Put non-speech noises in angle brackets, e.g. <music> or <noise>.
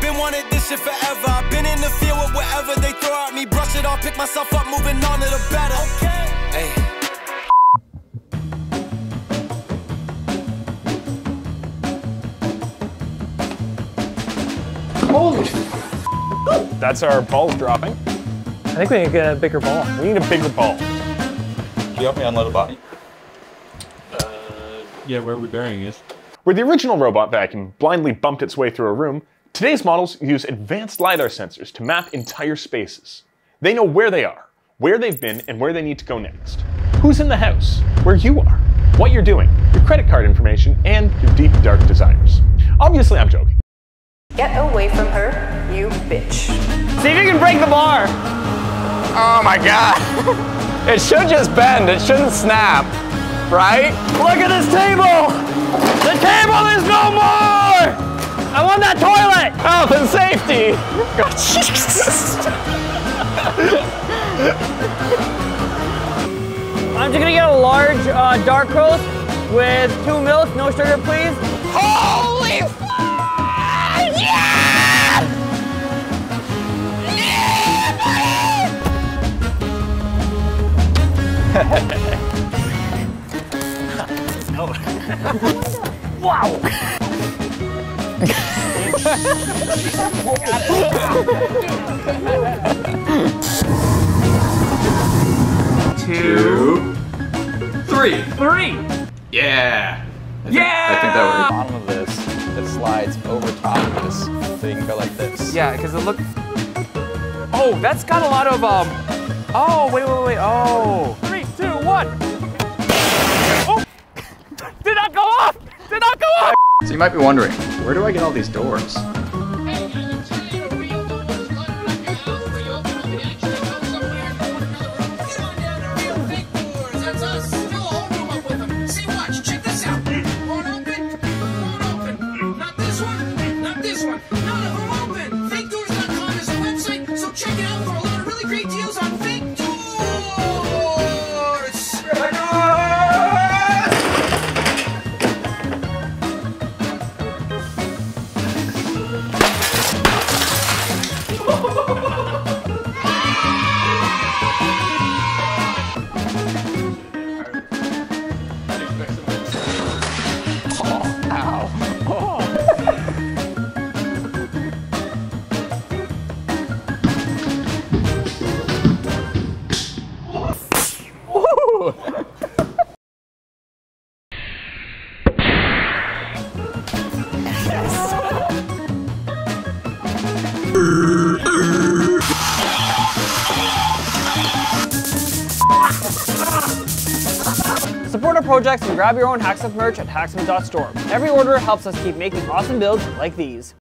been wanting this shit forever. I've been in the field with whatever they throw at me. Brush it off, pick myself up, moving on to the better. Okay. Hey. Holy That's our balls dropping. I think we need to get a bigger ball. We need a bigger ball. Can you help me unload a body? Uh, yeah, where are we burying it? Where the original robot vacuum blindly bumped its way through a room, today's models use advanced LiDAR sensors to map entire spaces. They know where they are, where they've been, and where they need to go next. Who's in the house, where you are, what you're doing, your credit card information, and your deep, dark desires. Obviously, I'm joking. Get away from her, you bitch. See if you can break the bar. Oh my god. <laughs> it should just bend, it shouldn't snap, right? Look at this table. The Health and safety. God, Jesus. I'm just gonna get a large uh, dark roast with two milk, no sugar, please. Holy f- Yeah! <laughs> <laughs> Two, three. Three. Yeah. I think, Yeah! I think that Bottom of this that slides over top of this, so you can go like this. Yeah, because it look. Oh, that's got a lot of um. Oh, wait, wait, wait. Oh. Three, two, one. So you might be wondering, where do I get all these doors? Check it out for a lot of really great deals on Support our projects and grab your own Hacksmith merch at hacksmith.store. Every order helps us keep making awesome builds like these.